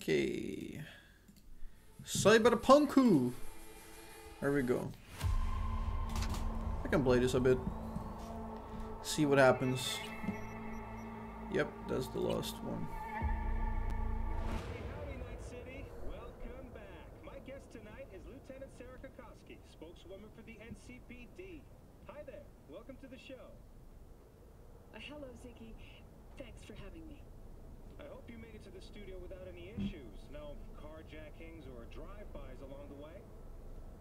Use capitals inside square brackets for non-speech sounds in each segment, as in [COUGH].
Okay. Cyberpunku. There we go. I can play this a bit. See what happens. Yep, that's the last one. Howdy, Night City. Welcome back. My guest tonight is Lieutenant Sarah Kokoski, spokeswoman for the NCPD. Hi there. Welcome to the show. Uh, hello, Ziggy. Thanks for having me. I hope you made it to the studio without any issues. No carjackings or drive-bys along the way.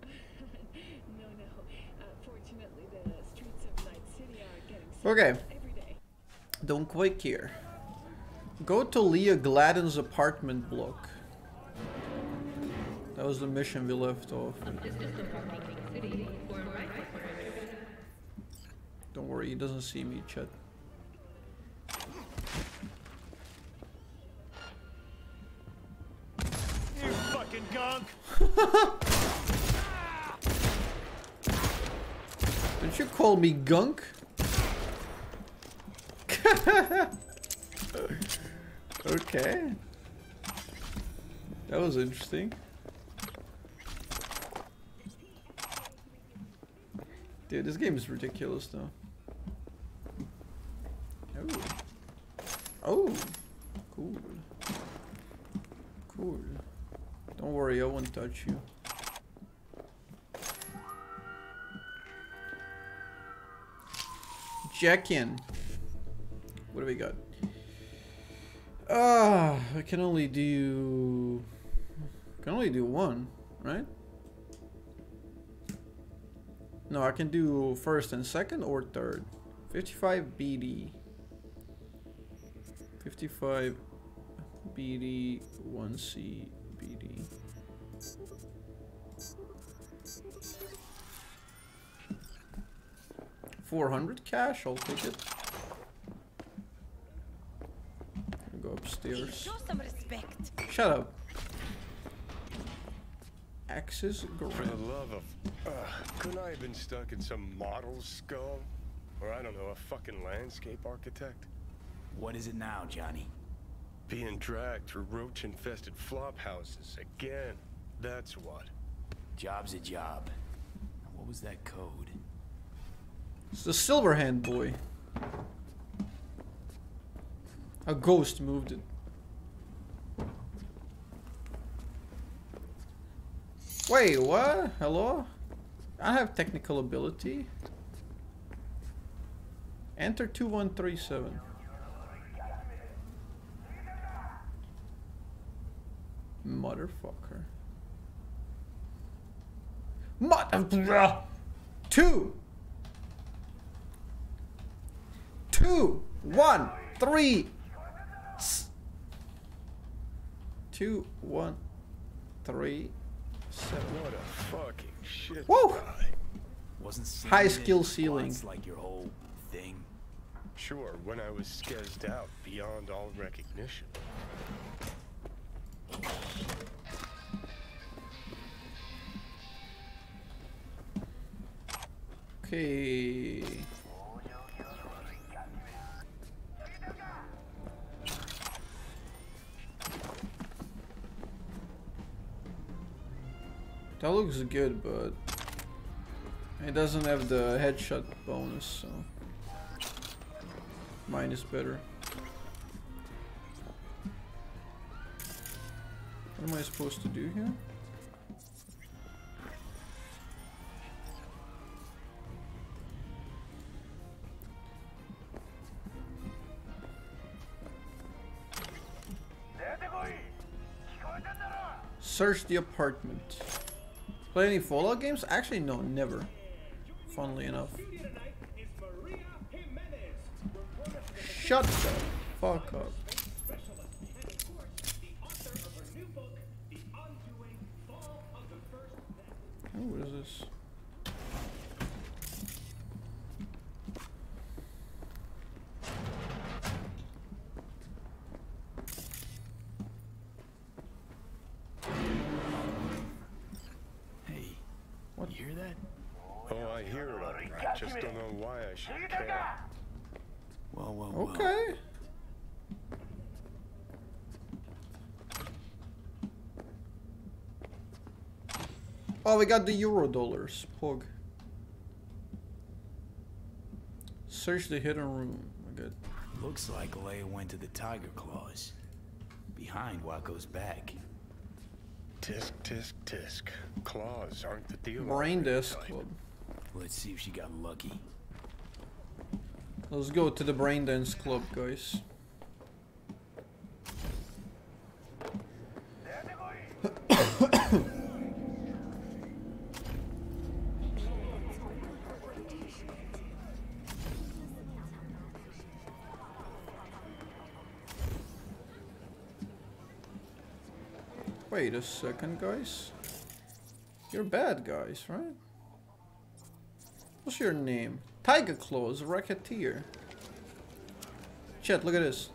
[LAUGHS] no, no. Uh, fortunately, the streets of Night City are getting Okay. every day. Don't quite care. Go to Leah Gladden's apartment block. That was the mission we left off. Don't worry, he doesn't see me, Chet. Gunk! Did you call me gunk? okay. That was interesting. Dude, this game is ridiculous though. Oh. Oh. Cool. Cool. Don't worry, I won't touch you. Jack in. What do we got? Ah, I can only do. I can only do one, right? No, I can do first and second or third. 55 BD. 55 BD, 1C BD. Four hundred cash, I'll take it. Go upstairs. Show some respect. Shut up. Axis For the love of... Uh, couldn't I have been stuck in some model's skull? Or I don't know, a fucking landscape architect? What is it now, Johnny? Being dragged through roach-infested flop houses again. That's what. Job's a job. What was that code? It's the Silverhand boy. A ghost moved it. Wait, what? Hello? I have technical ability. Enter 2137. Motherfucker. Mother. Two. Two. One. Three. S- Two. One. Three. Seven. What a fucking shit Woo! Wasn't High skill it ceiling. like your whole thing. Sure, when I was skezzed out beyond all recognition. Okay. That looks good, but it doesn't have the headshot bonus, so mine is better. What am I supposed to do here? Search the apartment. Play any Fallout games? Actually, no, never. Funnily enough. Shut the fuck up. specialist, and of course, the author of her new book, The Undoing Fall of the First Net. Oh, what is this? Hey, What? you hear that? Oh, I hear it all right. Just don't know why I should care. Well, well, well. Okay. Oh, we got the euro dollars. Pog. Search the hidden room. Good. Looks like Leia went to the Tiger Claws. Behind Wakako's back. Tisk, tisk, tisk. Claws aren't the deal. Brain dance club. Let's see if she got lucky. Let's go to the brain dance club, guys. Wait a second, guys. You're bad guys, right? What's your name? Tiger Claws, Racketeer. Chat, look at this.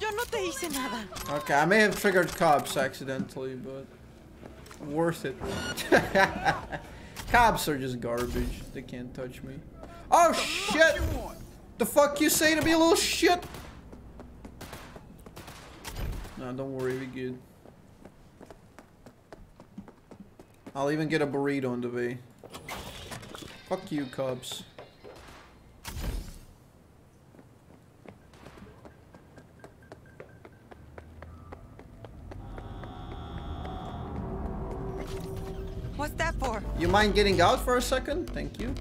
Yo no te hice nada. Okay, I may have triggered cops accidentally, but worth it. [LAUGHS] cops are just garbage. They can't touch me. Oh shit! What the fuck you say to me, a little shit? No, don't worry, we good. I'll even get a burrito on the way. Fuck you, Cubs. What's that for? You mind getting out for a second? Thank you.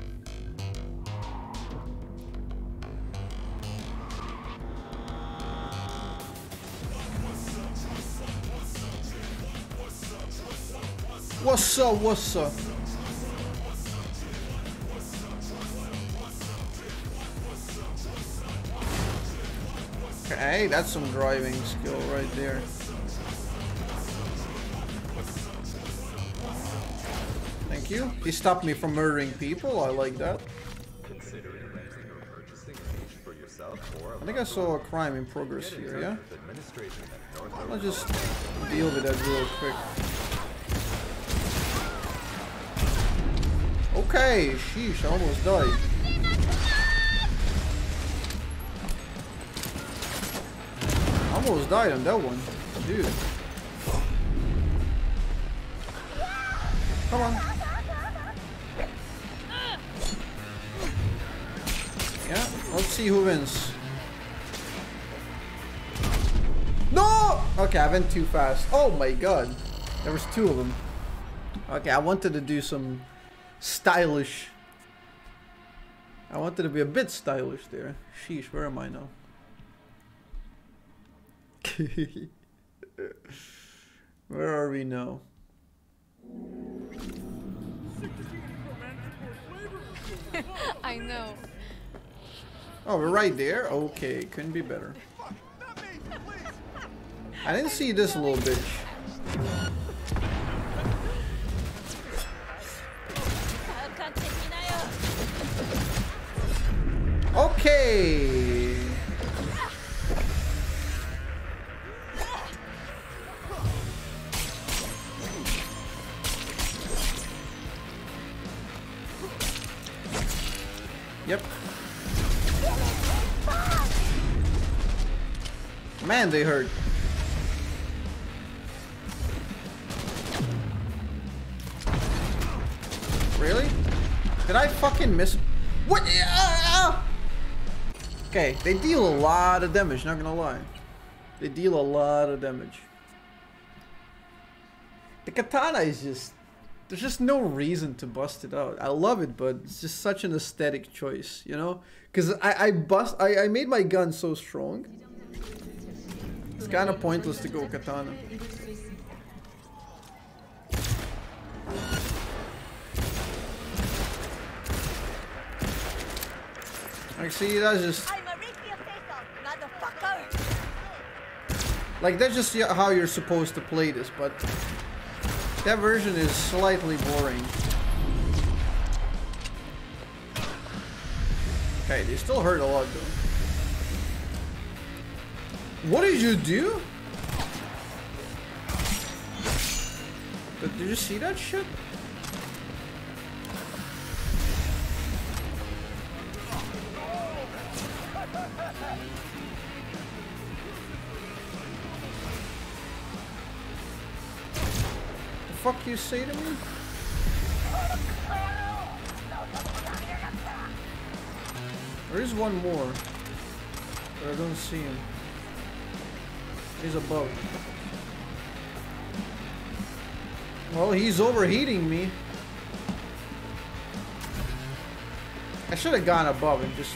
What's up? What's up? Okay, that's some driving skill right there. Thank you. He stopped me from murdering people. I like that. Considering renting or purchasing a niche for yourself or a I think I saw a crime in progress here, yeah? I'll just deal with that real quick. Okay, sheesh, I almost died. Almost died on that one. Dude. Come on. Yeah, let's see who wins. No! Okay, I went too fast. Oh my god. There was two of them. Okay, I wanted to do some stylish. I wanted to be a bit stylish there. Sheesh, where am I now? [LAUGHS] where are we now? [LAUGHS] I know. Oh, we're right there? Okay, couldn't be better. I didn't see this little bitch. Okay. Yep. Man, they hurt. Really? Did I fucking miss? What? Okay, they deal a lot of damage, not gonna lie. They deal a lot of damage. The katana is just... There's just no reason to bust it out. I love it, but it's just such an aesthetic choice, you know? Because I, I bust... I, I made my gun so strong. It's kind of pointless to go katana. See, that's just... Like, that's just how you're supposed to play this, but... That version is slightly boring. Okay, they still hurt a lot, though. What did you do? Did you see that shit? You say to me? There is one more. But I don't see him. He's above. Well, he's overheating me. I should have gone above and just...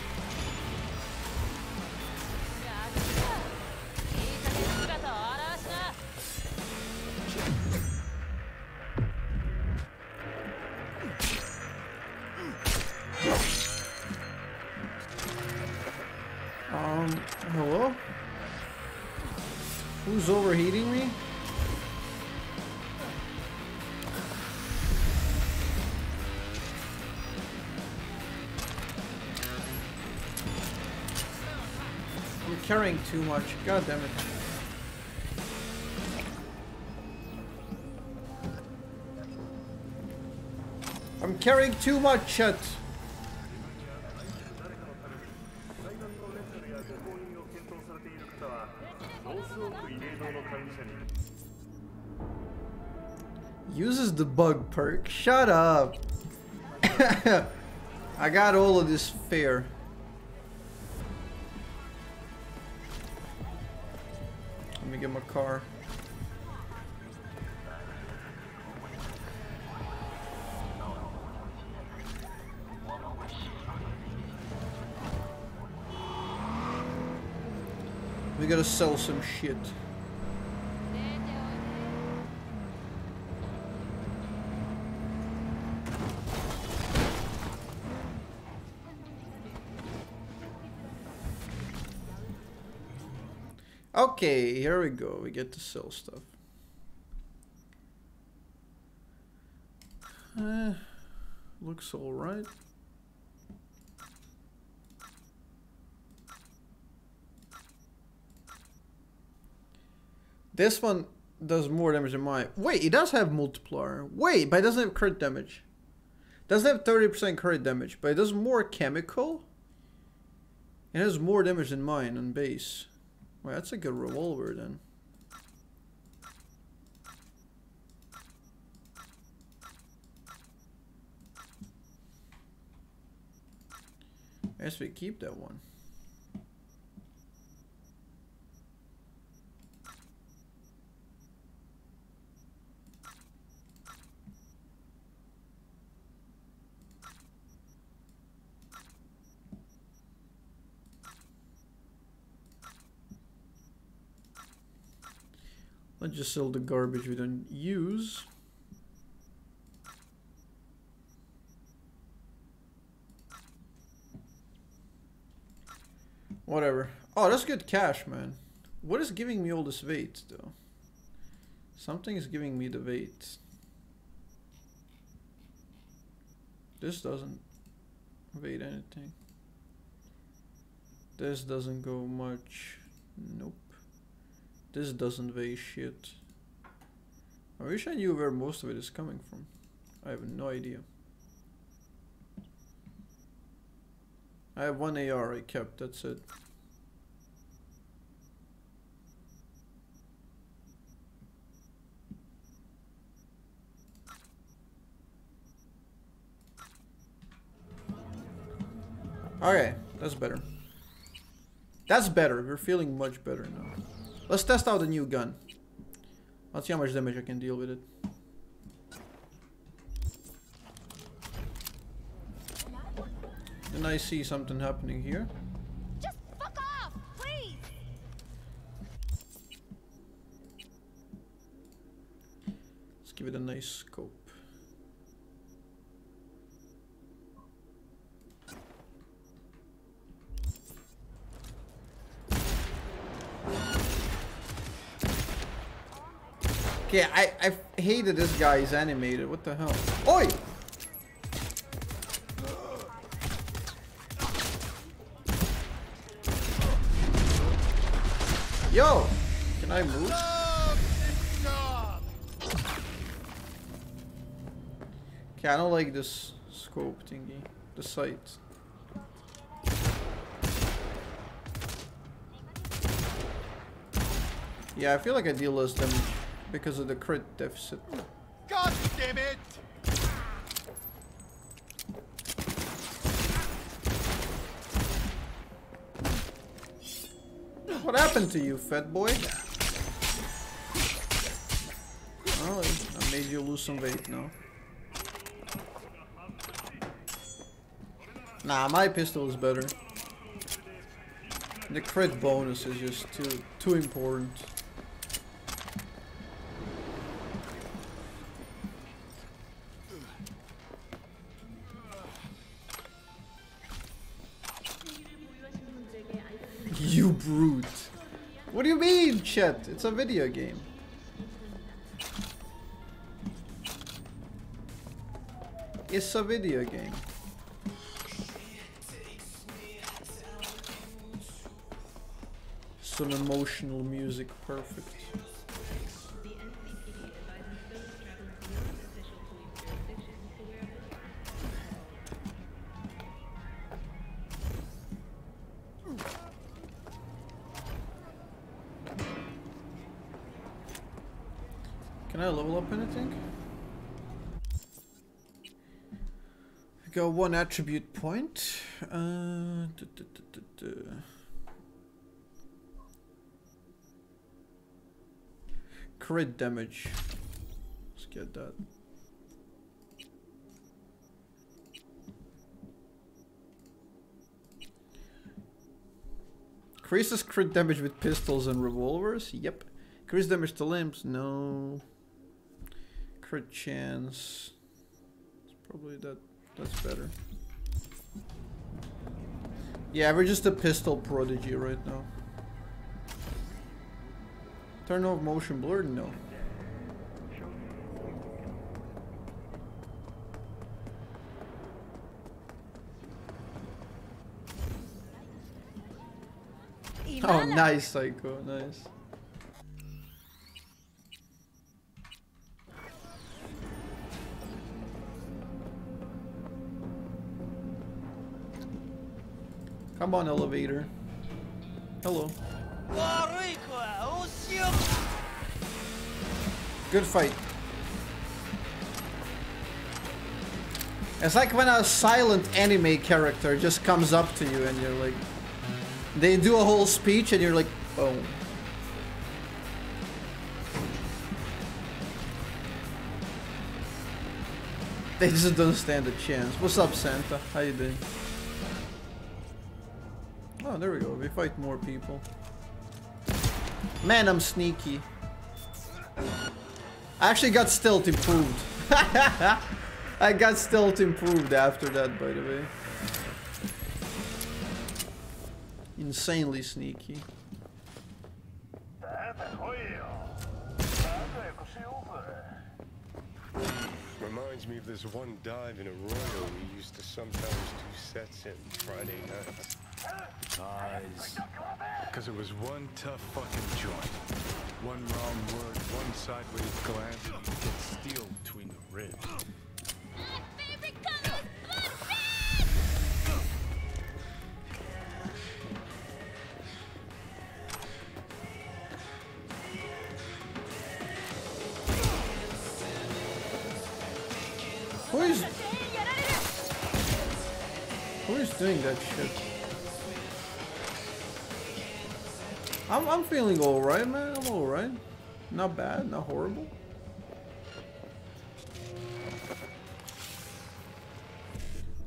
too much. God damn it. I'm carrying too much shit. Uses the bug perk. Shut up. [COUGHS] I got all of this fair. Let me get my car. We gotta sell some shit. Okay, here we go. We get to sell stuff. Uh, looks alright. This one does more damage than mine. Wait, it does have multiplier. Wait, but it doesn't have crit damage. Doesn't have 30% crit damage, but it does more chemical. It has more damage than mine on base. Well, that's a good revolver then. I guess we keep that one. Let's just sell the garbage we don't use. Whatever. Oh, that's good cash, man. What is giving me all this weight, though? Something is giving me the weight. This doesn't weight anything. This doesn't go much. Nope. This doesn't weigh shit. I wish I knew where most of it is coming from. I have no idea. I have one AR I kept, that's it. Okay, that's better. That's better, we're feeling much better now. Let's test out the new gun. Let's see how much damage I can deal with it. And I see something happening here. Just fuck off, please. Let's give it a nice scope. Okay, I, I hated this guy is animated. What the hell? Oi! Yo! Can I move? Okay, I don't like this scope thingy. The sight. Yeah, I feel like I deal less damage because of the crit deficit. God damn it! What happened to you, fat boy? Oh, I made you lose some weight now. Nah, my pistol is better. The crit bonus is just too too important. Chet? It's a video game. It's a video game. Some emotional music, perfect. One attribute point. Uh, duh, duh, duh. Crit damage. Let's get that. Increases crit damage with pistols and revolvers? Yep. Increase damage to limbs? No. Crit chance. It's probably that. That's better. Yeah, we're just a pistol prodigy right now. Turn off motion blur? No. Oh, nice, Psycho, nice. Come on, elevator. Hello. Good fight. It's like when a silent anime character just comes up to you and you're like... They do a whole speech and you're like, boom. They just don't stand a chance. What's up, Santa? How you doing? Oh, there we go. We fight more people. Man, I'm sneaky. I actually got stealth improved. [LAUGHS] I got stealth improved after that, by the way. Insanely sneaky. Reminds me of this one dive in a Arroyo we used to sometimes do sets in Friday nights. Guys, Because it was one tough fucking joint. One wrong word, one sideways glance, and you get steel between the ribs. favorite color is blood Who is... Who is doing that shit? I'm, I'm feeling alright, man. I'm alright. Not bad, not horrible.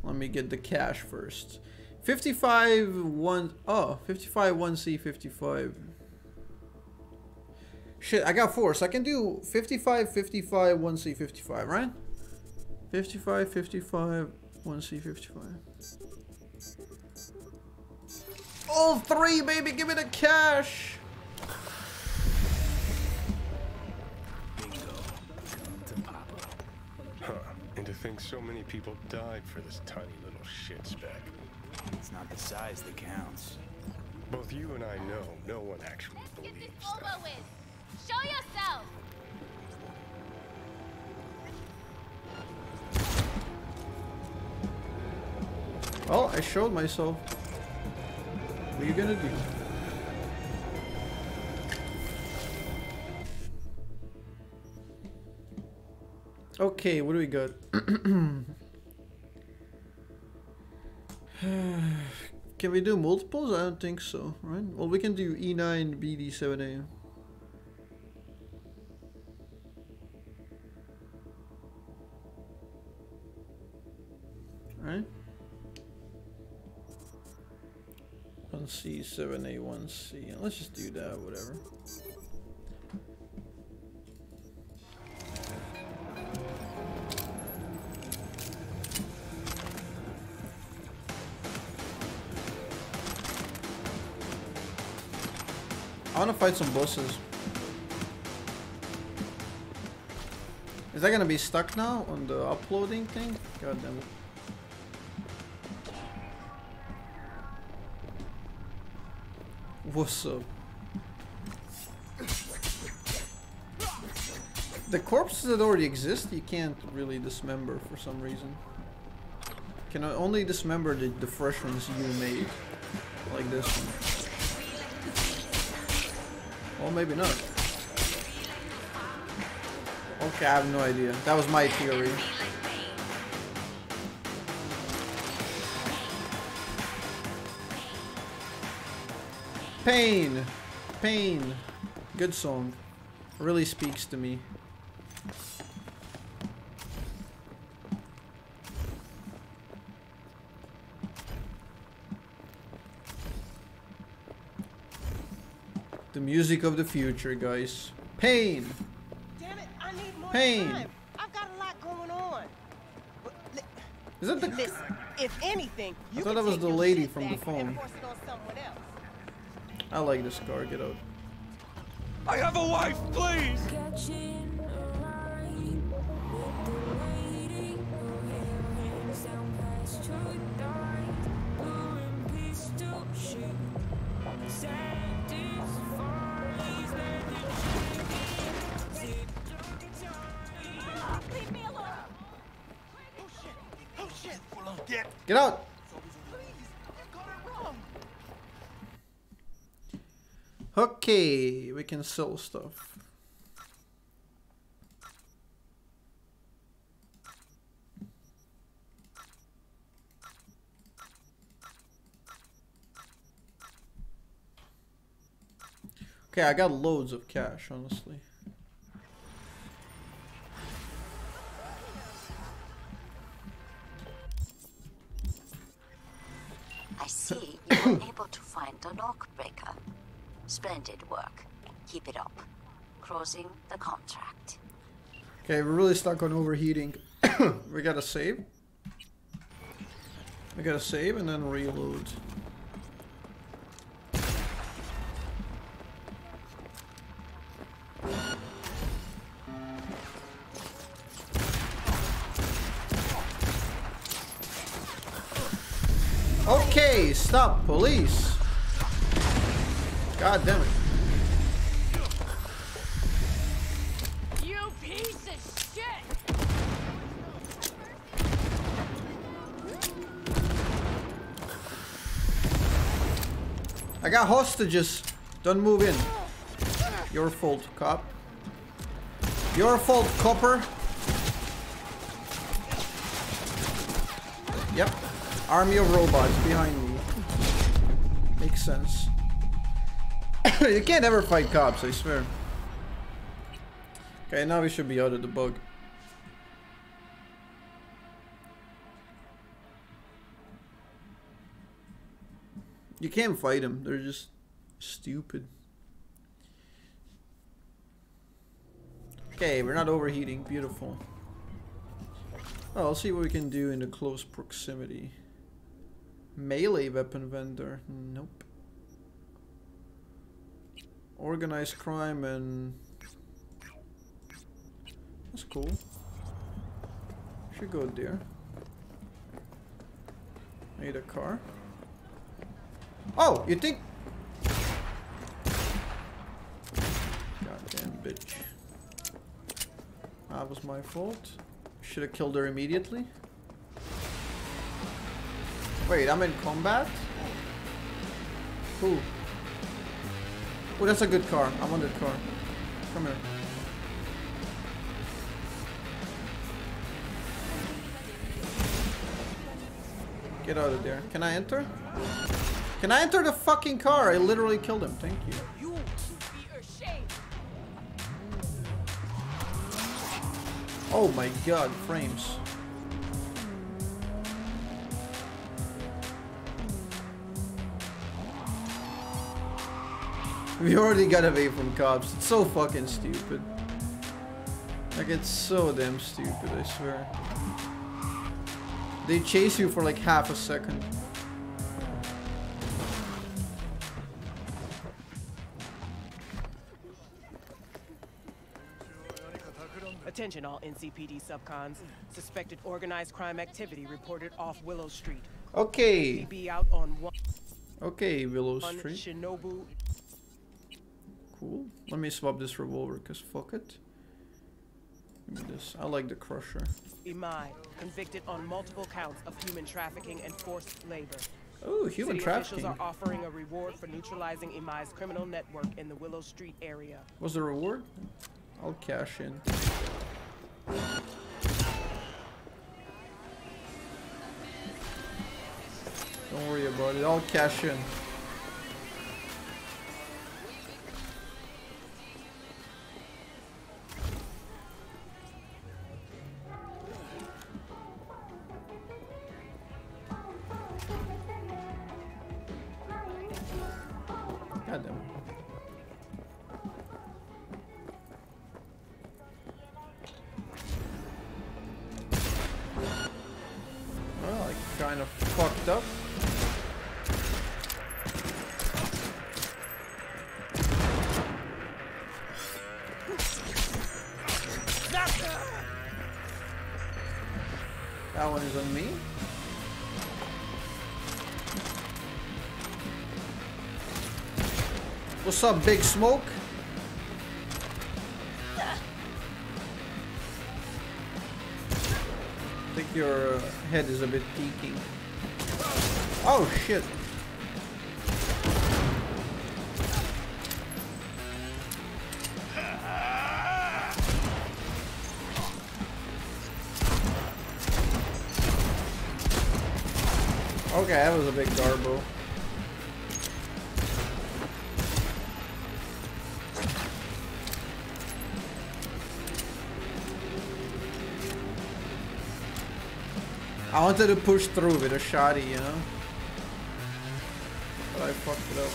Let me get the cash first. 55 1 oh 55 1C 55 Shit, I got four, so I can do 55 55 1C 55, right? 55 55 1C 55 All three, baby, give me the cash! bingo. Come to Papa. Huh. And to think so many people died for this tiny little shit speck. It's not the size that counts. Both you and I know no one actually Let's get this believes that. over with. Show yourself. Well, I showed myself. What are you gonna do? Okay, what do we got? [SIGHS] can we do multiples? I don't think so, right? Well, we can do E E9, BD, 7A. Right? 1C, 7A, 1C. Let's just do that, whatever. I want to fight some bosses. Is that gonna be stuck now on the uploading thing? God damn it. What's up? The corpses that already exist, you can't really dismember for some reason. You can only dismember the, the fresh ones you made. Like this one. Well, maybe not. Okay, I have no idea. That was my theory. Pain! Pain! Good song. Really speaks to me. The music of the future, guys. Pain! Damn it, I need more Pain. time. I've got a lot going on. Is that the... Listen, if anything, you thought that was the lady from the phone. and force it on someone else. I like this car, get out. I have a wife, please! Okay, we can sell stuff. Okay, I got loads of cash, honestly. I see you were [COUGHS] able to find the lock breaker. Splendid work. Keep it up. Closing the contract. Okay, we're really stuck on overheating. [COUGHS] we gotta save. We gotta save and then reload. Okay, stop, police. God damn it. You piece of shit! I got hostages. Don't move in. Your fault, cop. Your fault, copper. Yep. Army of robots behind me. Makes sense. [LAUGHS] you can't ever fight cops, I swear. Okay, now we should be out of the bug. You can't fight them. They're just stupid. Okay, we're not overheating. Beautiful. Oh, I'll see what we can do in the close proximity. Melee weapon vendor. Nope. Organized crime and... That's cool. Should go there. Need a car. Oh, you think? Goddamn bitch. That was my fault. Should have killed her immediately. Wait, I'm in combat? Who? Oh, that's a good car. I want that car. Come here. Get out of there. Can I enter? Can I enter the fucking car? I literally killed him. Thank you. Oh my god, frames. We already got away from cops. It's so fucking stupid. Like, it's so damn stupid, I swear. They chase you for like half a second. Attention all NCPD subcons. Suspected organized crime activity reported off Willow Street. Okay. Be out on one, Okay, Willow Street. Cool. Let me swap this revolver, cause fuck it. Give me this. I like the crusher. Imai, convicted on multiple counts of human trafficking and forced labor. Oh, human City trafficking. officials are offering a reward for neutralizing Imai's criminal network in the Willow Street area. What's the reward? I'll cash in. Don't worry about it. I'll cash in. Fucked up. That one is on me. What's up, Big Smoke? I think your uh, head is a bit peaking. Oh shit. Okay, that was a big garbo. I wanted to push through with a shotty, you know? Fucked it up.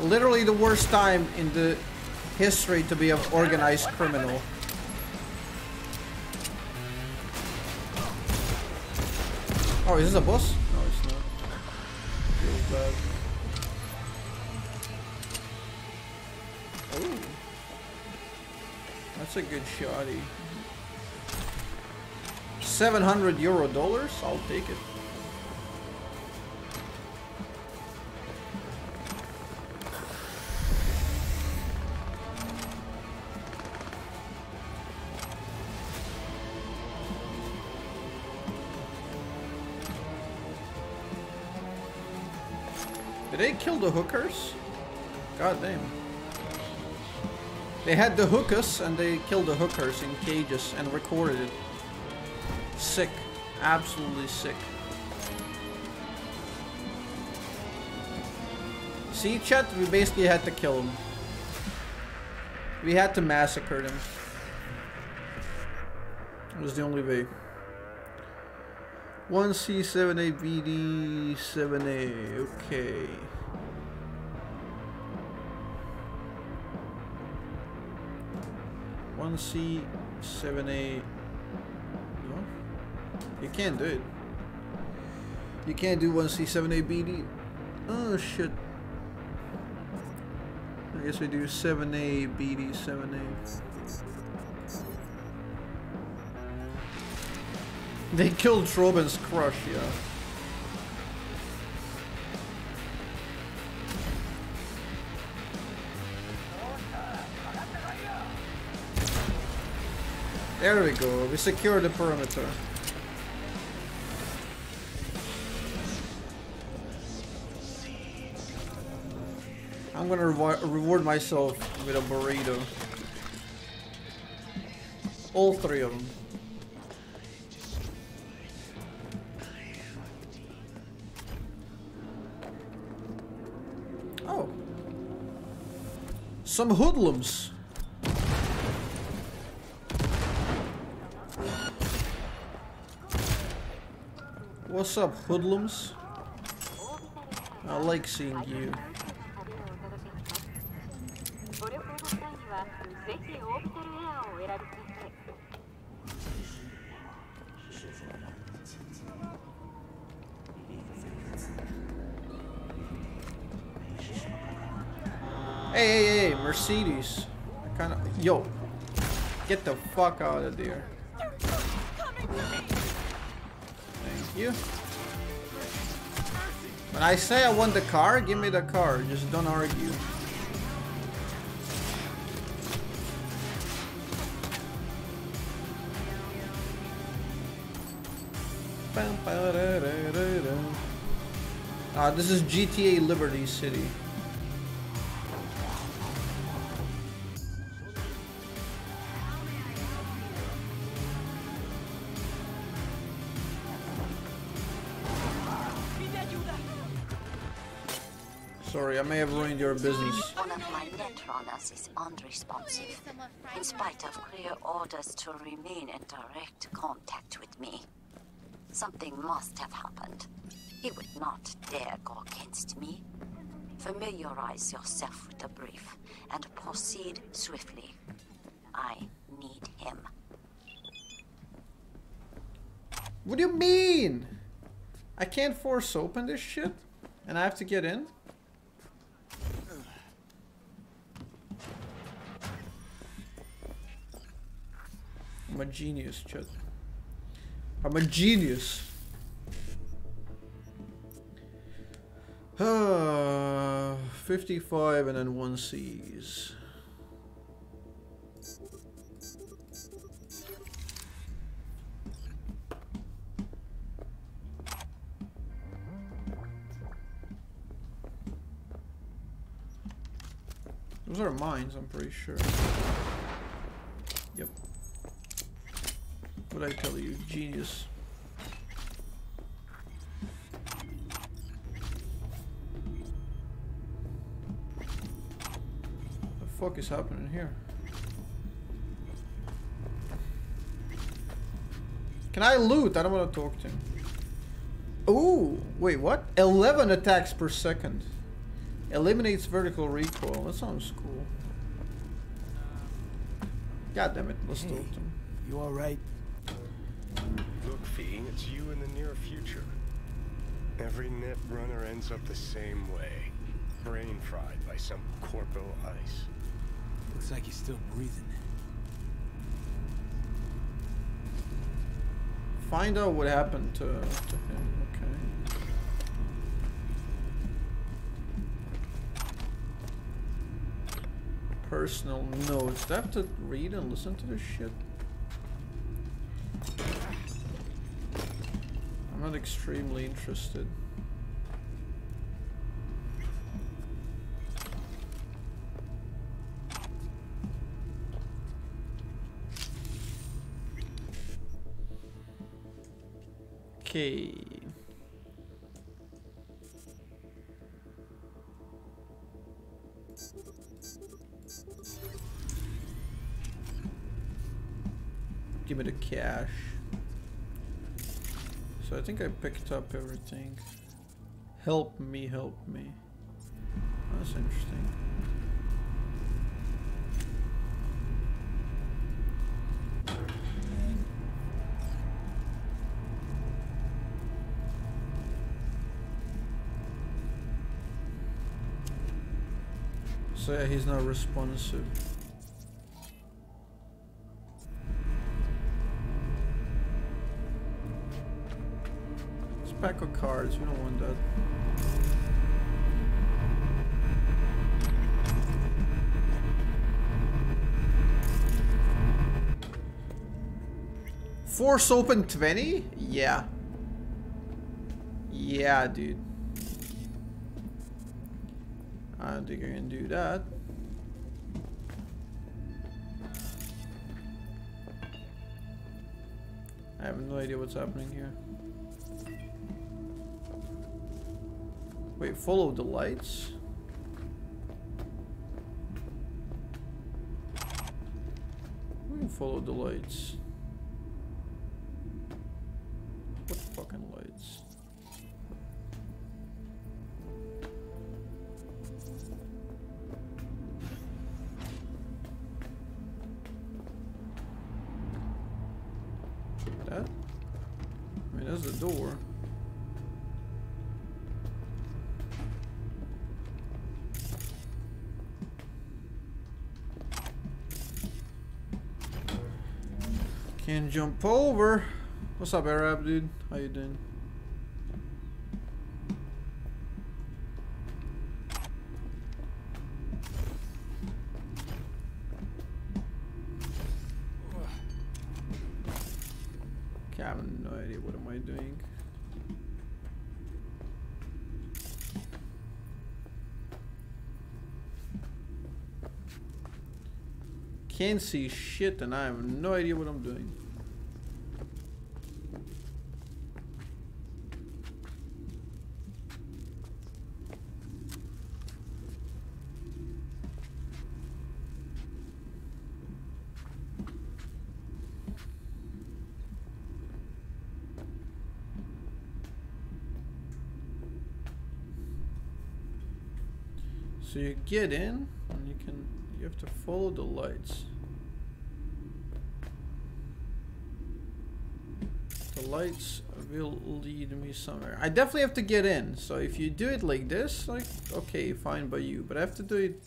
Literally the worst time in the history to be an organized criminal. Oh, is this a boss? Shoddy. 700 euro dollars? I'll take it. Did they kill the hookers? God damn. They had the hookers and they killed the hookers in cages and recorded it. Sick. Absolutely sick. See, chat, we basically had to kill them. We had to massacre them. It was the only way. 1C7A BD 7A. Okay. One C seven A. No, you can't do it. You can't do one C seven A BD. Oh shit. I guess we do seven A BD seven A. They killed Trobin's crush, yeah. There we go, we secure the perimeter. I'm gonna reward myself with a burrito. All three of them. Oh. Some hoodlums. What's up, hoodlums? I like seeing you. Hey, hey, hey, Mercedes. I kinda, yo, get the fuck out of there. You. When I say I want the car, give me the car. Just don't argue. Ah, this is GTA Liberty City. I may have ruined your business. One of my netrunners is unresponsive, in spite of clear orders to remain in direct contact with me. Something must have happened. He would not dare go against me. Familiarize yourself with the brief and proceed swiftly. I need him. What do you mean? I can't force open this shit? And I have to get in? I'm a genius, Chet. I'm a genius. Uh, [SIGHS] 55 and then one C's. Those are mines, I'm pretty sure. Yep. What I tell you, genius. What the fuck is happening here? Can I loot? I don't want to talk to him. Ooh, wait, what? 11 attacks per second. Eliminates vertical recoil. That sounds cool. God damn it, let's talk to him. You alright? Look, V, it's you in the near future. Every net runner ends up the same way. Brain fried by some corpo ice. Looks like he's still breathing. Find out what happened to, to him, okay. Personal notes. Do I have to read and listen to this shit? Extremely interested. Okay. I think I picked up everything. Help me, help me. That's interesting. So yeah, he's not responsive. That. Force open 20? Yeah. Yeah, dude. I don't think I can do that. I have no idea what's happening here. Wait, follow the lights? We follow the lights. Jump over. What's up, Arab dude? How you doing? Okay, I have no idea what am I doing. Can't see shit and I have no idea what I'm doing. So you get in and you can you have to follow the lights. The lights will lead me somewhere. I definitely have to get in. So if you do it like this, like okay, fine by you, but I have to do it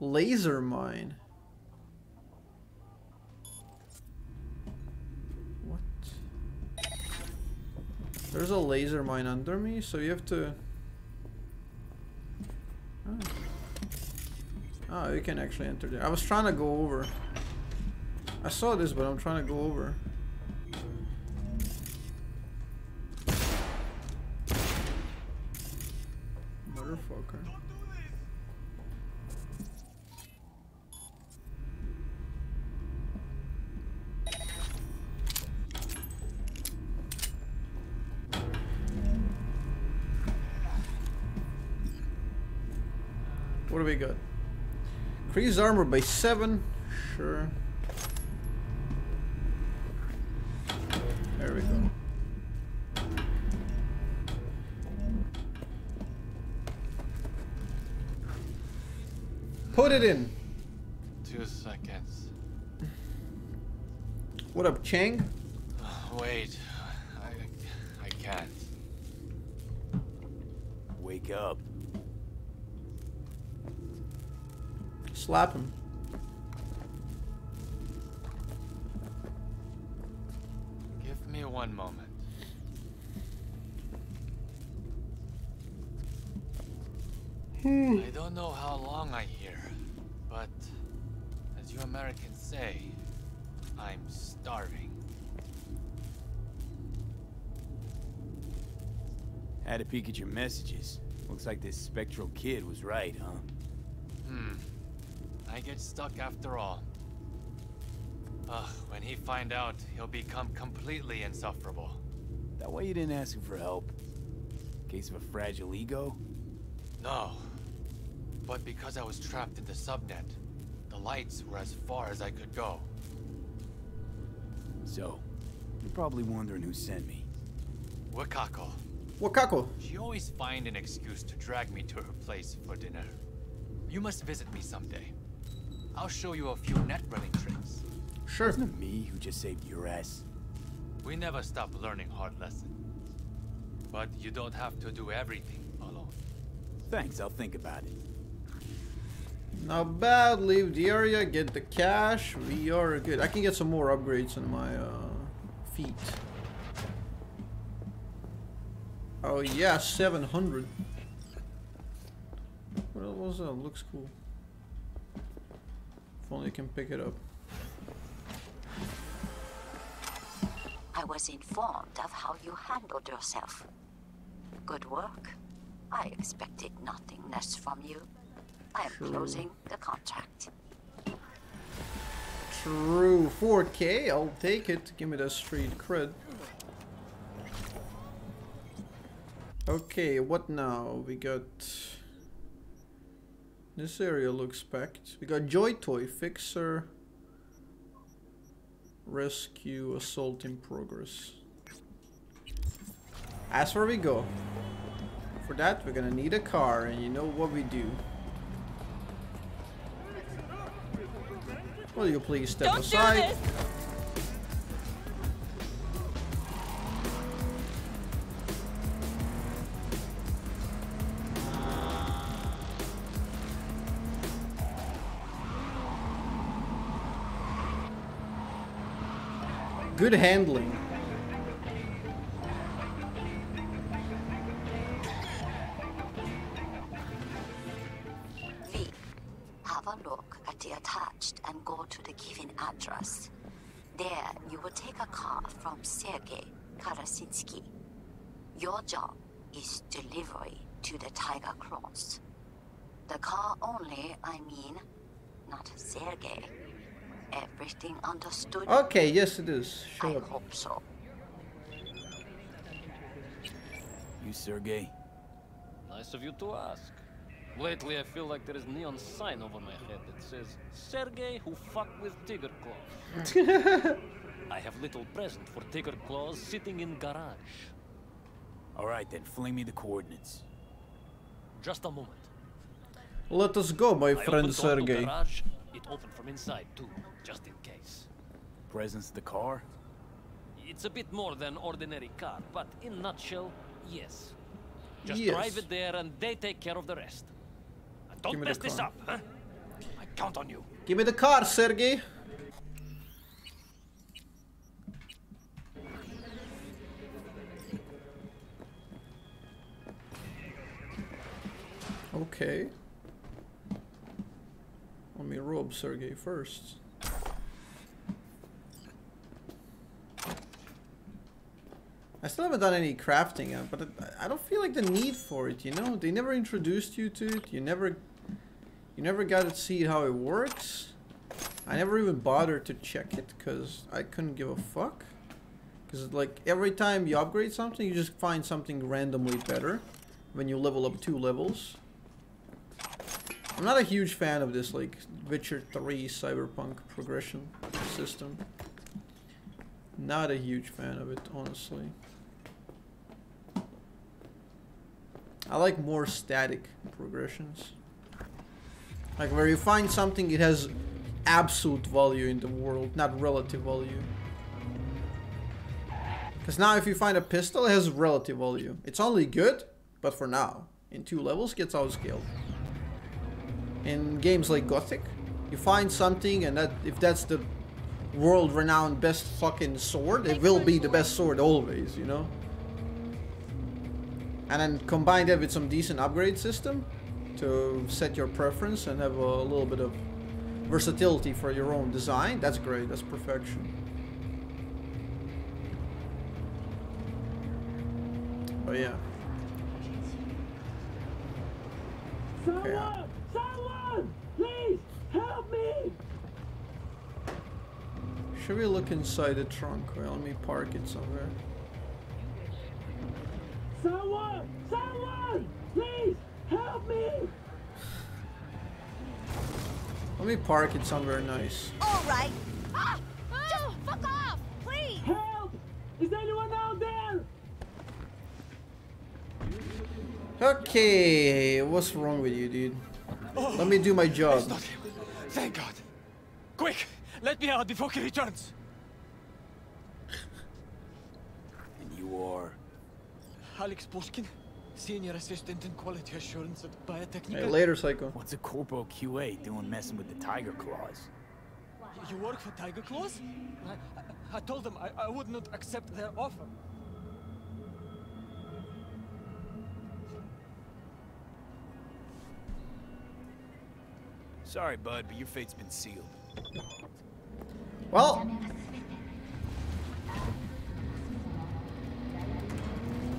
laser mine. What? There's a laser mine under me, so you have to oh, you can actually enter there. I was trying to go over. I saw this, but I'm trying to go over. Increase armor by 7. Sure. There we go. Put it in. Two seconds. What up, Chang? [SIGHS] Wait, I, I can't. Wake up. Slap him. Give me one moment. Hmm. I don't know how long I here, but as you Americans say, I'm starving. Had a peek at your messages. Looks like this spectral kid was right, huh? I get stuck after all. Ugh, when he find out, he'll become completely insufferable. That way you didn't ask him for help? Case of a fragile ego? No. But because I was trapped in the subnet, the lights were as far as I could go. So, you're probably wondering who sent me. Wakako. Wakako. She always find an excuse to drag me to her place for dinner. You must visit me someday. I'll show you a few net running tricks. Sure. Wasn't it me who just saved your ass? We never stop learning hard lessons. But you don't have to do everything alone. Thanks, I'll think about it. Not bad. Leave the area. Get the cash. We are good. I can get some more upgrades on my uh, feet. Oh yeah, 700. What else was that? Looks cool. If only I can pick it up. I was informed of how you handled yourself. Good work. I expected nothing less from you. I am True. closing the contract. True. 4K, I'll take it. Give me the street cred. Okay, what now? We got... This area looks packed. We got Joy Toy, Fixer, Rescue, Assault in progress. That's where we go. For that, we're gonna need a car, and you know what we do. Will you please step Don't do aside? Good handling. Okay, yes it is. I hope so. You, Sergey? Nice of you to ask. Lately, I feel like there is neon sign over my head that says Sergey who fucked with Tiger Claws. [LAUGHS] I have little present for Tiger Claws sitting in garage. All right, then, fling me the coordinates. Just a moment. Let us go, my I friend opened door to Sergey. garage. It opened from inside too, just in case. Presence of the car? It's a bit more than ordinary car, but in nutshell, yes. Just Yes. drive it there and they take care of the rest. And don't mess this up, huh? I count on you. Give me the car, Sergey. Okay. Let me rob Sergey first. I still haven't done any crafting, uh, but I- don't feel like the need for it, you know? They never introduced you to it, you never you never got to see how it works. I never even bothered to check it because I couldn't give a fuck. Because like every time you upgrade something, you just find something randomly better when you level up two levels. I'm not a huge fan of this like Witcher 3 cyberpunk progression system. Not a huge fan of it, honestly. I like more static progressions. Like where you find something, it has absolute value in the world, not relative value. Because now if you find a pistol, it has relative value. It's only good, but for now. In two levels, gets outscaled. In games like Gothic, you find something and that if that's the world-renowned best fucking sword, it will be the best sword always, you know? And then combine that with some decent upgrade system to set your preference and have a little bit of versatility for your own design. That's great. That's perfection. Oh yeah. Okay. Someone! Please help me! Should we look inside the trunk? Well, let me park it somewhere. Someone! Someone! Please help me! Let me park it somewhere nice. All right. Ah! Just fuck off, please! Help! Is anyone out there? Okay, what's wrong with you, dude? Let me do my job. It's not him. Thank God. Quick, let me out before he returns. And you are? Alex Pushkin, Senior Assistant in Quality Assurance at Biotechnica. Hey, later, Psycho. What's a Corpo QA doing messing with the Tiger Claws? You work for Tiger Claws? I, I, I told them I, I would not accept their offer. Sorry, bud, but your fate's been sealed. Well.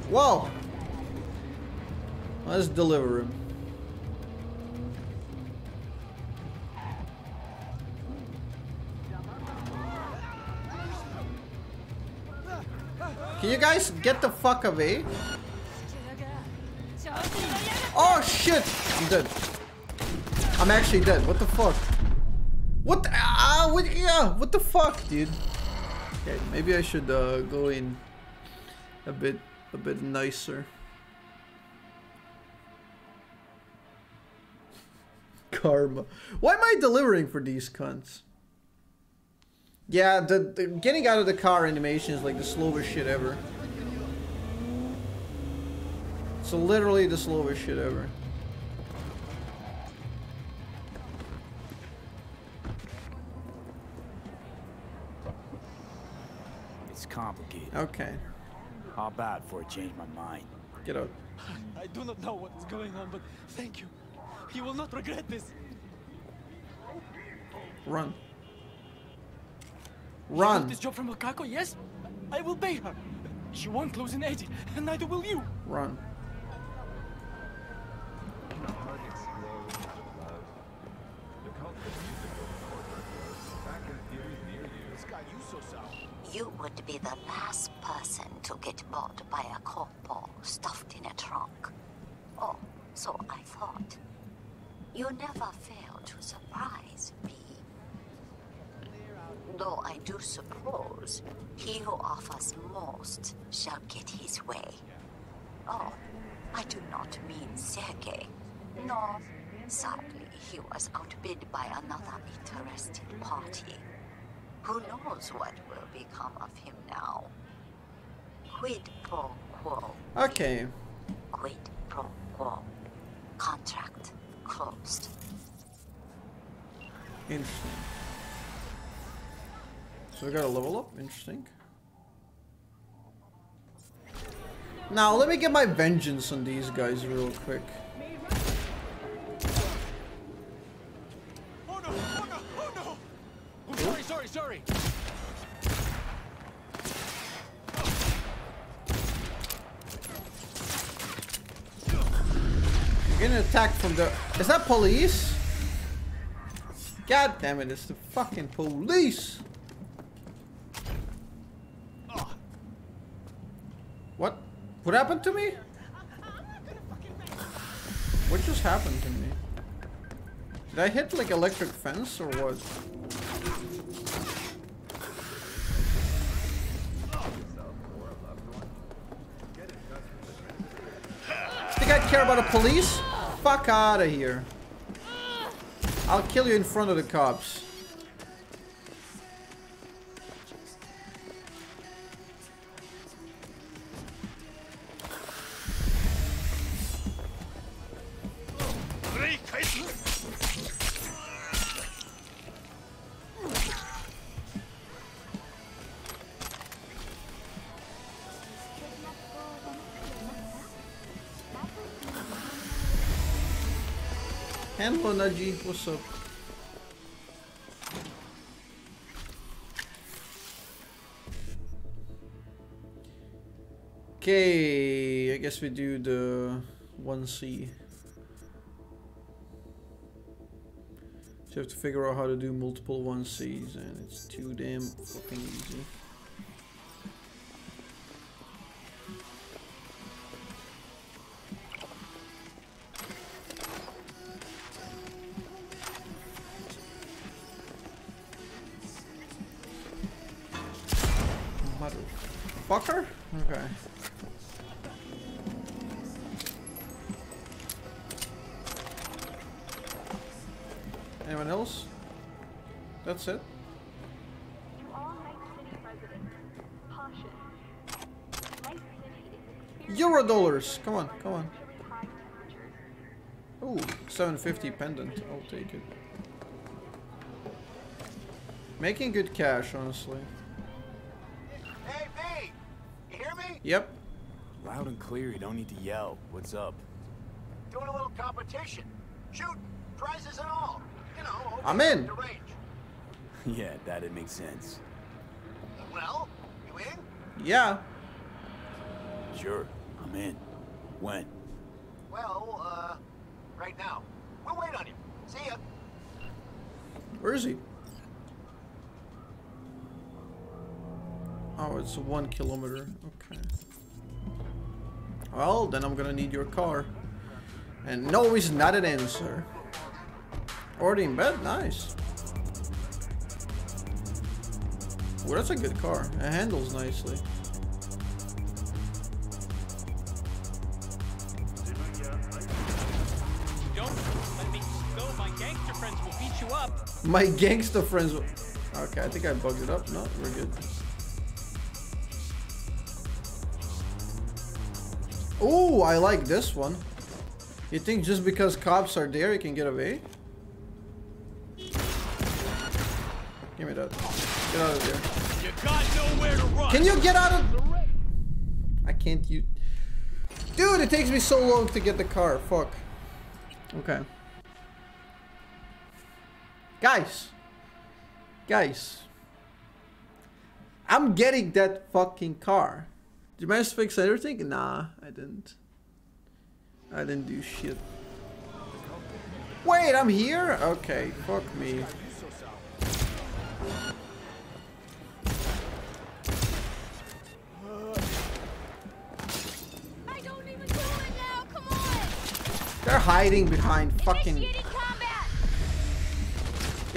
Well. Let's deliver him. Can you guys get the fuck away? Oh shit! I'm dead. I'm actually dead. What the fuck? What the, ah, what, yeah, what the fuck, dude? Okay, maybe I should uh, go in a bit, a bit nicer. Karma. Why am I delivering for these cunts? Yeah, the, the getting out of the car animation is like the slowest shit ever. So literally the slowest shit ever. It's complicated. Okay. How bad before I change my mind? Get out. I do not know what is going on, but thank you. He will not regret this. Run. Run. got this job from Wakako, yes? I will pay her. She won't lose an eddie, and neither will you. Run. Shall get his way. Oh, I do not mean Sergei. No, sadly, he was outbid by another interested party. Who knows what will become of him now? Quid pro quo. Okay. Quid pro quo. Contract closed. Interesting. So we got a level up. Interesting. Now let me get my vengeance on these guys real quick. Oh, sorry, sorry, sorry. You're getting attacked from the. Is that police? God damn it! It's the fucking police. Ah. What? What happened to me? What just happened to me? Did I hit like electric fence or what? Think I care about the police? Fuck out of here. I'll kill you in front of the cops. Naji. What's up? Okay, I guess we do the 1C. So you have to figure out how to do multiple 1Cs and it's too damn fucking easy. Come on, come. Ooh, 750 pendant. I'll take it. Making good cash, honestly. Hey, V! You hear me? Yep. Loud and clear, you don't need to yell. What's up? Doing a little competition. Shoot, prizes and all. You know, I'm in. the range. [LAUGHS] yeah, that'd make sense. Well, you in? Yeah. Sure, I'm in. When? Well, uh, right now. We'll wait on you. See ya. Where is he? Oh, it's one kilometer. Okay. Well, then I'm gonna need your car. And no is not an answer. Already in bed? Nice. Well, that's a good car. It handles nicely. My gangster friends. Okay, I think I bugged it up. No, we're good. Oh, I like this one. You think just because cops are there, you can get away? Give me that. Get out of there. You got nowhere to run. Can you get out of... I can't you... Dude, it takes me so long to get the car. Fuck. Okay. Guys. Guys. I'm getting that fucking car. Did you manage to fix everything? Nah, I didn't. I didn't do shit. Wait, I'm here? Okay, fuck me. I don't even do it now. Come on. They're hiding behind fucking...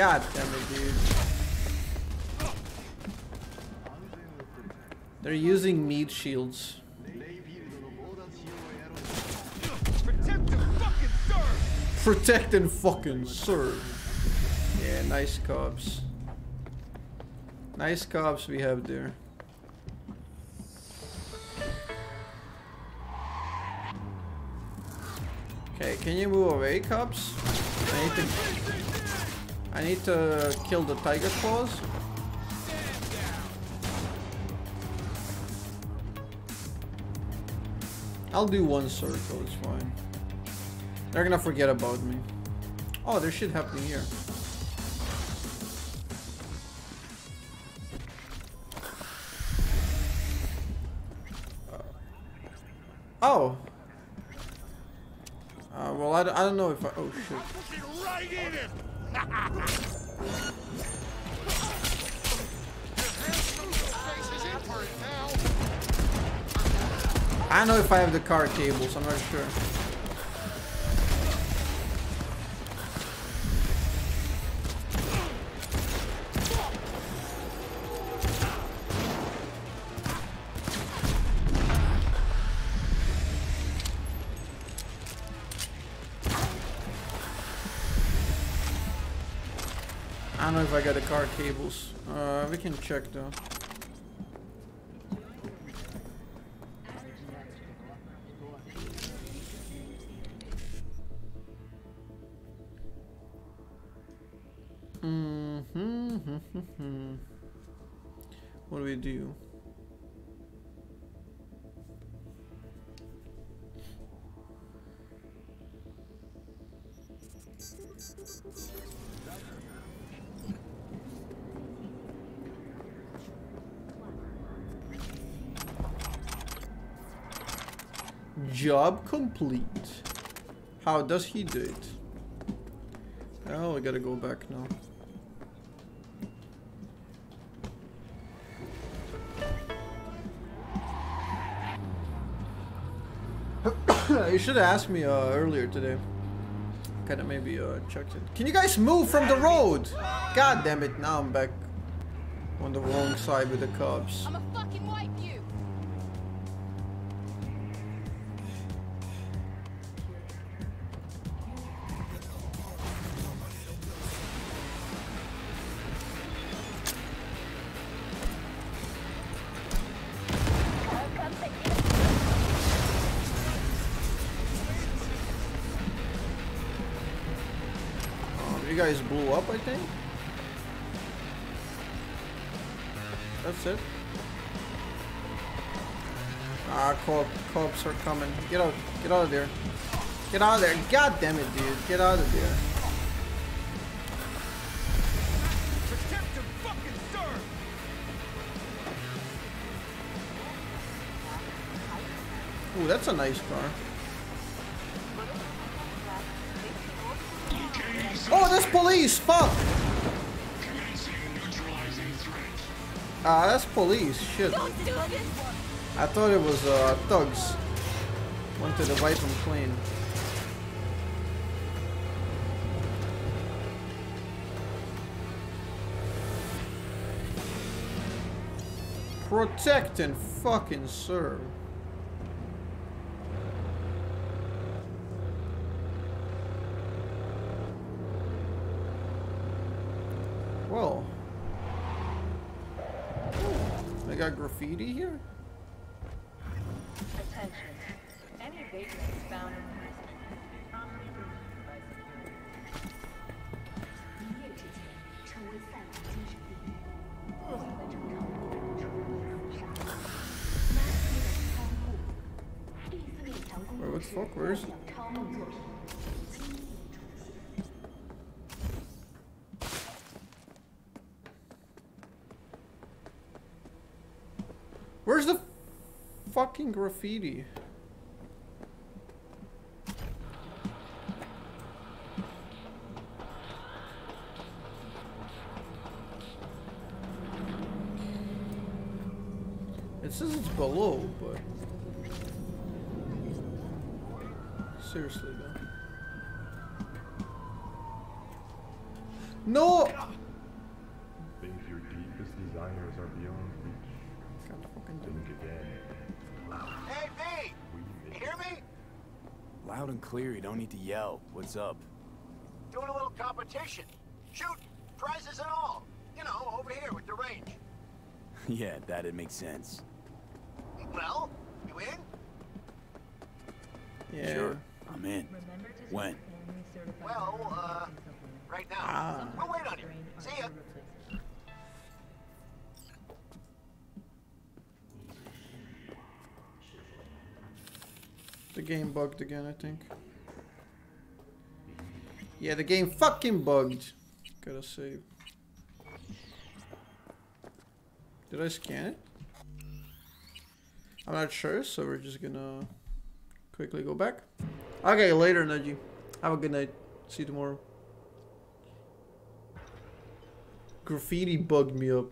God damn it, dude. They're using meat shields. Protect and fucking serve. Protect and fucking serve. Yeah, nice cops. Nice cops we have there. Okay, can you move away, cops? To... I need to kill the tiger claws. I'll do one circle, it's fine. They're gonna forget about me. Oh, there's shit happening here. Oh. Uh, well, I, I don't know if I... Oh, shit. I don't know if I have the car cables, I'm not sure. If I got the car cables. Uh, we can check though. Job complete. How does he do it? Oh, we gotta go back now. [COUGHS] you should have asked me uh, earlier today. Kinda maybe uh, checked it. Can you guys move from the road? God damn it, now I'm back on the wrong side with the cops. coming. Get out. Get out of there. Get out of there. God damn it, dude. Get out of there. Ooh, that's a nice car. Oh, that's police! Fuck! Ah, that's police. Shit. I thought it was uh, thugs. To wipe them clean. Protect and fucking serve. Well. They got graffiti here? fuck, where is it? Where's the fucking graffiti? Clear, you don't need to yell. What's up? Doing a little competition. Shoot, prizes and all. You know, over here with the range. [LAUGHS] yeah, that'd make sense. Well, you in? Yeah. Sure, I'm in. When? Well, uh, right now. Ah. We'll wait on you. See ya. The game bugged again, I think. Yeah, the game fucking bugged. Gotta save. Did I scan it? I'm not sure, so we're just gonna quickly go back. Okay, later, Neji. Have a good night. See you tomorrow. Graffiti bugged me up.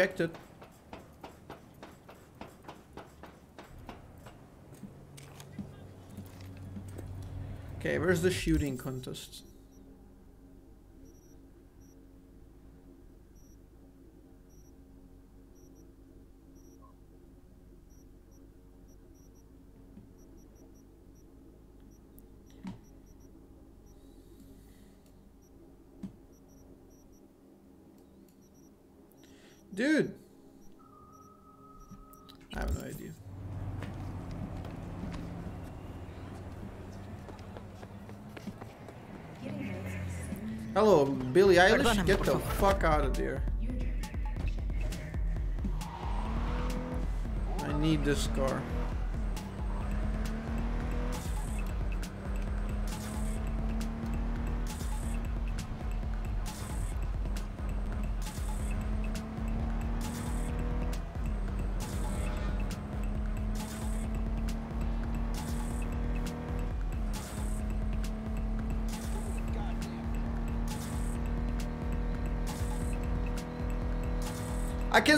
Checked it. Okay, where's the shooting contest? Dude! I have no idea. Hello, Billie Eilish, get the fuck out of there. I need this car.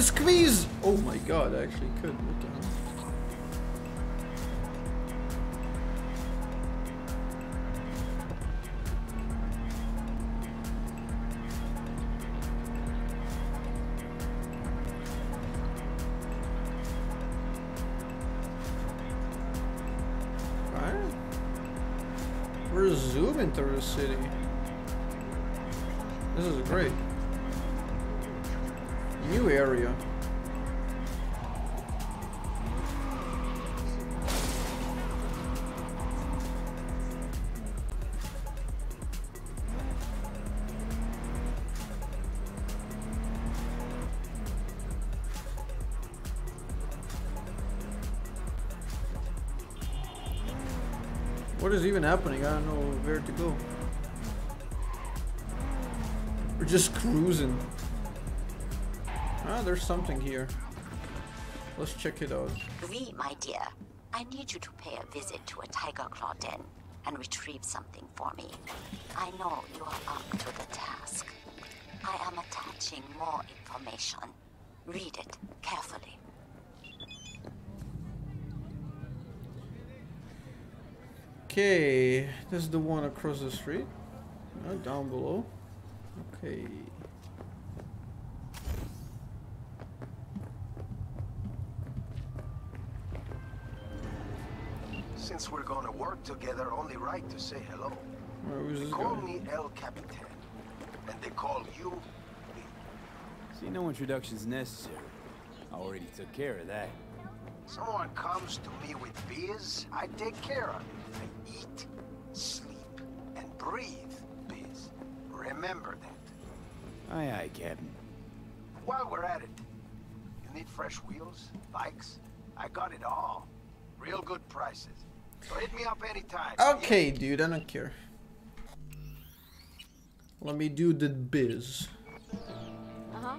Squeeze! Oh my god, I actually could. We're zooming through the city. This is great. New area. What is even happening? I don't know where to go. We're just cruising. Ah, there's something here. Let's check it out. V, my dear, I need you to pay a visit to a Tyger Claw den and retrieve something for me. I know you are up to the task. I am attaching more information. Read it carefully. Okay, this is the one across the street. Uh, down below. Okay. Since we're gonna work together, only right to say hello. They call guy? me El Capitan, and they call you See, no introduction's necessary. I already took care of that. Someone comes to me with biz, I take care of it. I eat, sleep, and breathe biz. Remember that. Aye, aye, Captain. While we're at it, you need fresh wheels, bikes? I got it all. Real good prices. Hit me up anytime. Okay, dude, I don't care. Let me do the biz. Uh-huh.